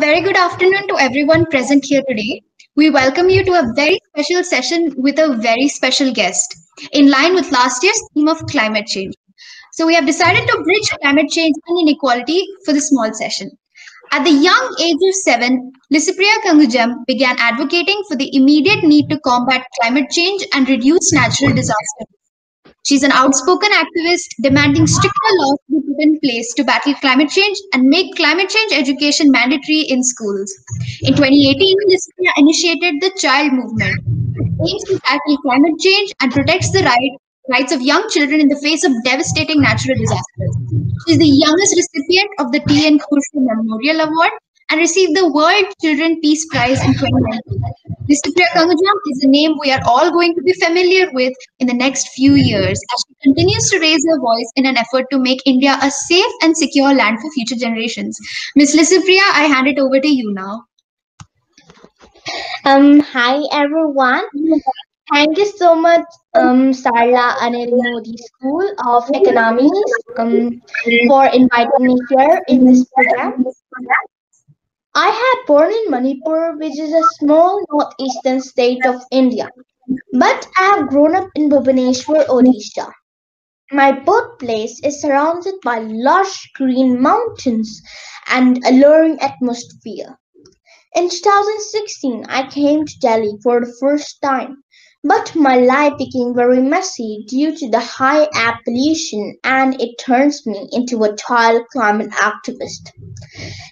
Very good afternoon to everyone present here today. We welcome you to a very special session with a very special guest, in line with last year's theme of climate change. So, we have decided to bridge climate change and inequality for this small session. At the young age of seven, Licypriya Kangujam began advocating for the immediate need to combat climate change and reduce natural disasters. She's an outspoken activist demanding stricter laws to be put in place to battle climate change and make climate change education mandatory in schools. In 2018, Licypriya initiated the Child Movement. It aims to tackle climate change and protects the right, rights of young children in the face of devastating natural disasters. She is the youngest recipient of the T.N. Khurshed Memorial Award and received the World Children Peace Prize in 2019. Licypriya Kangujam is a name we are all going to be familiar with in the next few years as she continues to raise her voice in an effort to make India a safe and secure land for future generations. Ms. Licypriya, I hand it over to you now. Um, hi everyone. Thank you so much, um, Sarla Anil Modi School of Economics, um, for inviting me here in this program. I had born in Manipur, which is a small northeastern state of India, but I have grown up in Bhubaneswar, Odisha. My birthplace is surrounded by lush green mountains and alluring atmosphere. In 2016, I came to Delhi for the first time. But my life became very messy due to the high air pollution and it turns me into a child climate activist.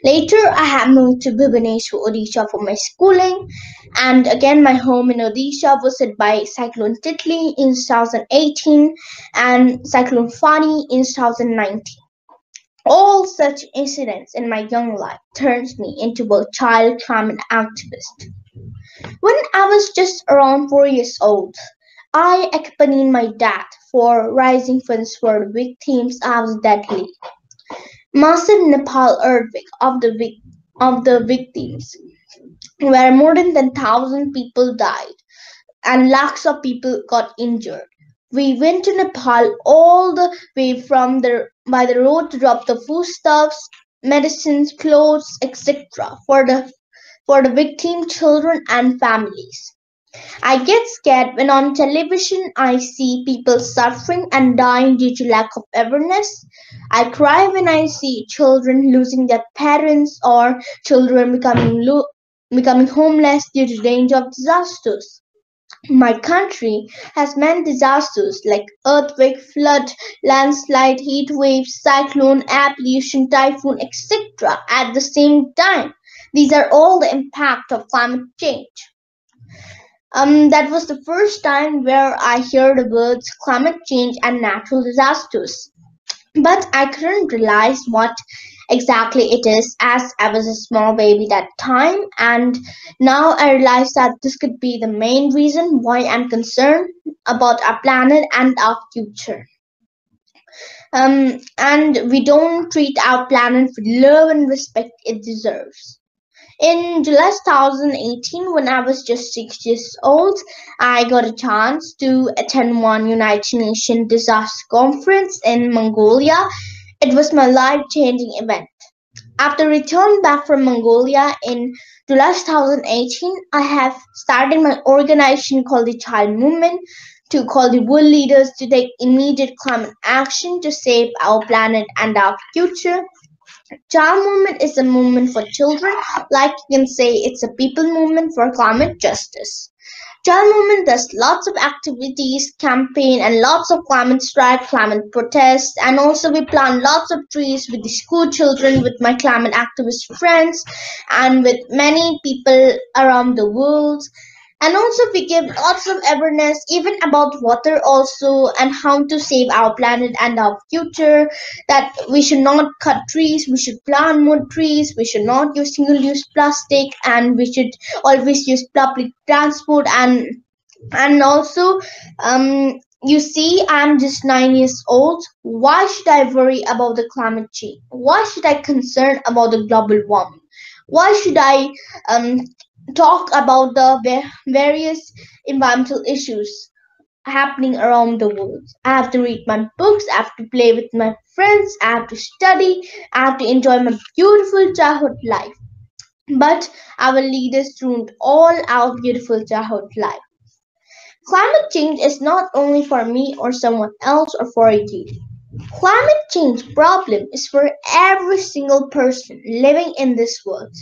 Later, I have moved to Bhubaneswar, Odisha for my schooling and again my home in Odisha was hit by Cyclone Titli in 2018 and Cyclone Fani in 2019. All such incidents in my young life turns me into a child climate activist. When I was just around four years old, I accompanied my dad for raising funds for the victims of the deadly massive Nepal earthquake of the of the victims, where more than 10,000 people died and lakhs of people got injured. We went to Nepal all the way from the by the road to drop the foodstuffs, medicines, clothes, etc. for the for the victim children and families. I get scared when on television I see people suffering and dying due to lack of awareness. I cry when I see children losing their parents or children becoming lo- becoming homeless due to danger of disasters. My country has many disasters like earthquake, flood, landslide, heat waves, cyclone, air pollution, typhoon, etc. at the same time. These are all the impact of climate change. Um, that was the first time where I heard the words climate change and natural disasters. But I couldn't realize what exactly it is as I was a small baby that time and now I realize that this could be the main reason why I'm concerned about our planet and our future. Um, and we don't treat our planet with love and respect it deserves. In July 2018, when I was just six years old, I got a chance to attend one United Nations disaster conference in Mongolia. It was my life changing event. After returning back from Mongolia in July 2018, I have started my organization called the Child Movement to call the world leaders to take immediate climate action to save our planet and our future. Child movement is a movement for children, like you can say it's a people movement for climate justice. Child movement does lots of activities, campaign, and lots of climate strike, climate protests, and also we plant lots of trees with the school children, with my climate activist friends, and with many people around the world and also we give lots of awareness even about water also and how to save our planet and our future that we should not cut trees we should plant more trees we should not use single use plastic and we should always use public transport and and also um you see i'm just 9 years old. Why should i worry about the climate change? Why should i concern about the global warming? Why should i um, talk about the various environmental issues happening around the world. I have to read my books, I have to play with my friends, I have to study, I have to enjoy my beautiful childhood life. But our leaders ruined all our beautiful childhood life. Climate change is not only for me or someone else or for you. Climate change problem is for every single person living in this world.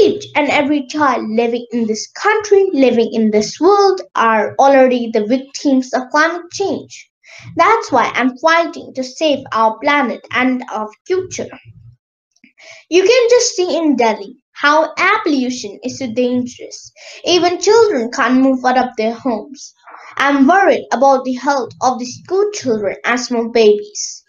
Each and every child living in this country, living in this world, are already the victims of climate change. That's why I'm fighting to save our planet and our future. You can just see in Delhi how air pollution is so dangerous. Even children can't move out of their homes. I'm worried about the health of the school children and small babies.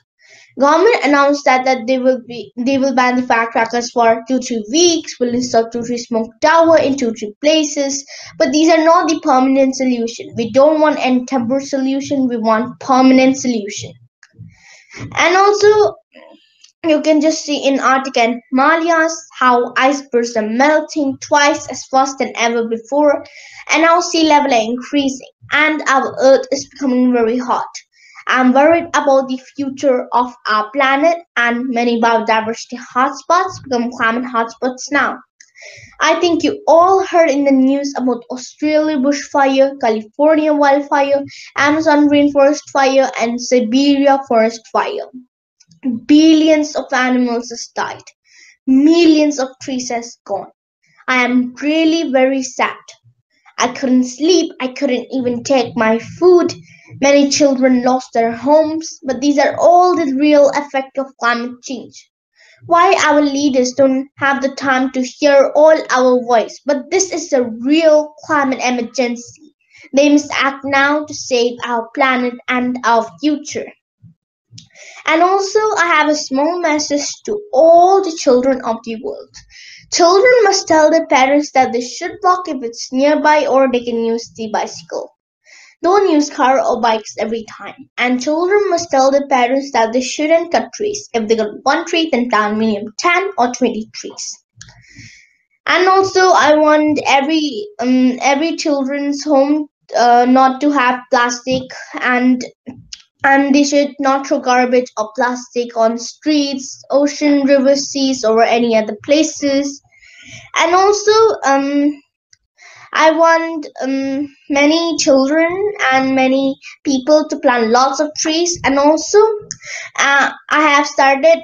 Government announced that, that they will be they will ban the firecrackers for two three weeks, will install two three smoke tower in two three places. But these are not the permanent solution. We don't want any temporary solution, we want permanent solution. And also you can just see in Arctic and Himalayas how icebergs are melting twice as fast than ever before, and our sea level are increasing, and our Earth is becoming very hot. I'm worried about the future of our planet and many biodiversity hotspots become climate hotspots now. I think you all heard in the news about Australia bushfire, California wildfire, Amazon rainforest fire, and Siberia forest fire. Billions of animals has died. Millions of trees has gone. I am really very sad. I couldn't sleep. I couldn't even take my food. Many children lost their homes, but these are all the real effect of climate change. Why our leaders don't have the time to hear all our voice, but this is a real climate emergency. They must act now to save our planet and our future. And also, I have a small message to all the children of the world. Children must tell their parents that they should walk if it's nearby or they can use the bicycle. Don't use car or bikes every time. And children must tell their parents that they shouldn't cut trees. If they cut one tree, then plant minimum 10 or 20 trees. And also, I want every um, every children's home uh, not to have plastic and and they should not throw garbage or plastic on streets, ocean, rivers, seas, or any other places. And also, um, I want um, many children and many people to plant lots of trees. And also, uh, I have started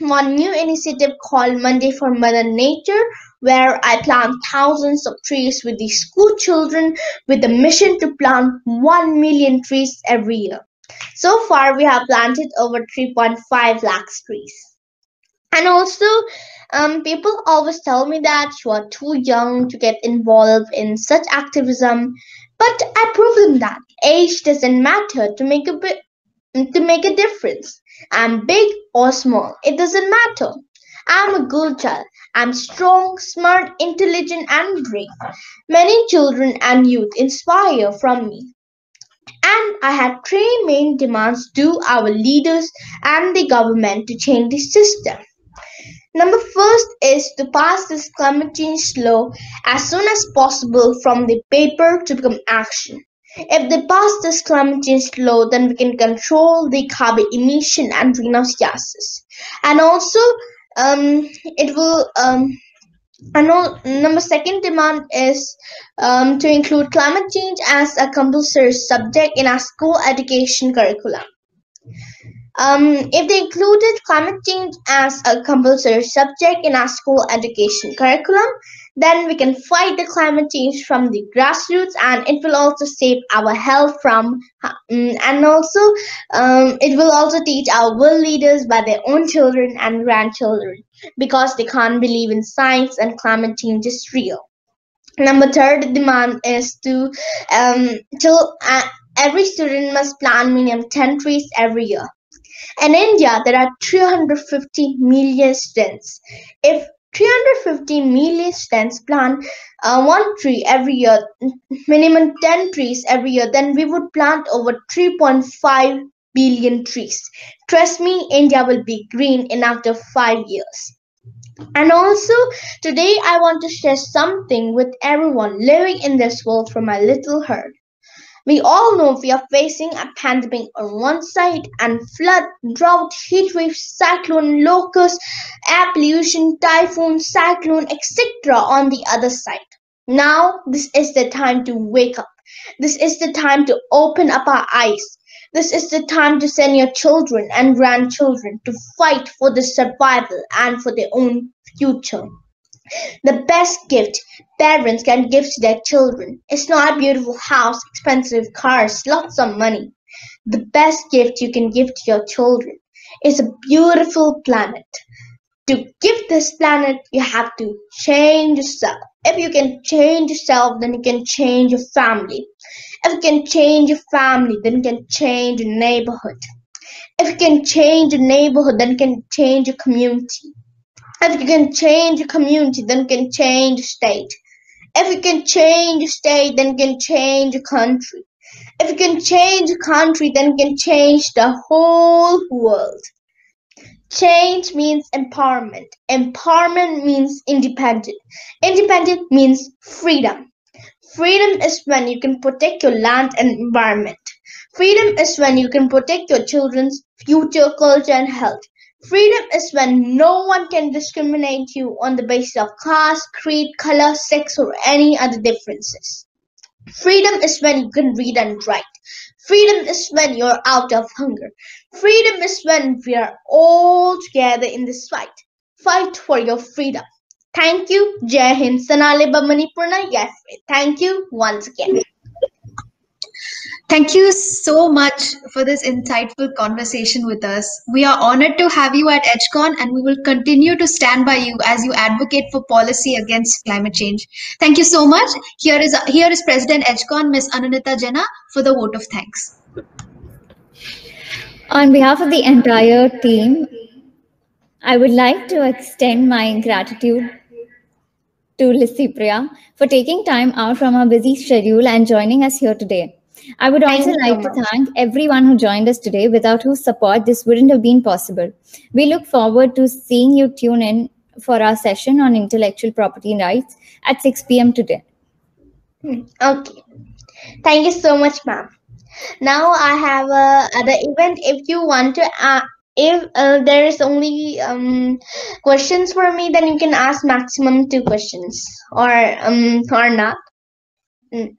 one new initiative called Monday for Mother Nature, where I plant thousands of trees with the school children with the mission to plant 1 million trees every year. So far, we have planted over 3.5 lakhs trees. And also, um, people always tell me that you are too young to get involved in such activism, but I prove them that age doesn't matter to make a bit to make a difference. I'm big or small, it doesn't matter. I'm a good child. I'm strong, smart, intelligent, and brave. Many children and youth inspire from me. And I had three main demands to our leaders and the government to change the system. Number first is to pass this climate change law as soon as possible from the paper to become action. If they pass this climate change law, then we can control the carbon emission and greenhouse gases. And also, um, it will um, and number second demand is um, to include climate change as a compulsory subject in our school education curriculum. Um, if they included climate change as a compulsory subject in our school education curriculum, then we can fight the climate change from the grassroots and it will also save our health from um, and also um, it will also teach our world leaders by their own children and grandchildren because they can't believe in science and climate change is real. Number third demand is to um, to uh, every student must plant minimum 10 trees every year. In India, there are 350 million students. If 350 million students plant uh, one tree every year, minimum 10 trees every year, then we would plant over 3.5 billion trees. Trust me, India will be green in after five years. And also, today I want to share something with everyone living in this world from my little herd. We all know we are facing a pandemic on one side and flood, drought, heat wave, cyclone, locust, air pollution, typhoon, cyclone, etc. on the other side. Now, this is the time to wake up. This is the time to open up our eyes. This is the time to send your children and grandchildren to fight for their survival and for their own future. The best gift parents can give to their children is not a beautiful house, expensive cars, lots of money. The best gift you can give to your children is a beautiful planet. To give this planet, you have to change yourself. If you can change yourself, then you can change your family. If you can change your family, then you can change your neighborhood. If you can change your neighborhood, then you can change your community. If you can change your community, then you can change your state. If you can change your state, then you can change your country. If you can change your country, then you can change the whole world. Change means empowerment. Empowerment means independent. Independent means freedom. Freedom is when you can protect your land and environment. Freedom is when you can protect your children's future, culture, and health. Freedom is when no one can discriminate you on the basis of caste, creed, color, sex, or any other differences. Freedom is when you can read and write. Freedom is when you're out of hunger. Freedom is when we are all together in this fight. Fight for your freedom. Thank you. Jai Hind. Sanale. Yes. Thank you once again. Thank you so much for this insightful conversation with us. We are honored to have you at EJCon and we will continue to stand by you as you advocate for policy against climate change. Thank you so much. Here is here is President EJCon, Ms. Anunita Jena, for the vote of thanks. On behalf of the entire team, I would like to extend my gratitude to Licypriya for taking time out from her busy schedule and joining us here today. I would also Thank like so to thank everyone who joined us today, without whose support this wouldn't have been possible. We look forward to seeing you tune in for our session on intellectual property rights at 6 p.m. today. Okay. Thank you so much, ma'am. Now I have a other event. If you want to, uh, if uh, there is only um, questions for me, then you can ask maximum two questions, or um, or not. Mm.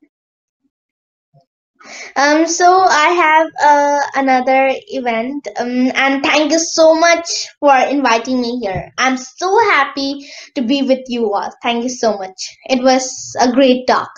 Um, so I have uh, another event, um, and thank you so much for inviting me here. I'm so happy to be with you all. Thank you so much. It was a great talk.